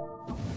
Oh.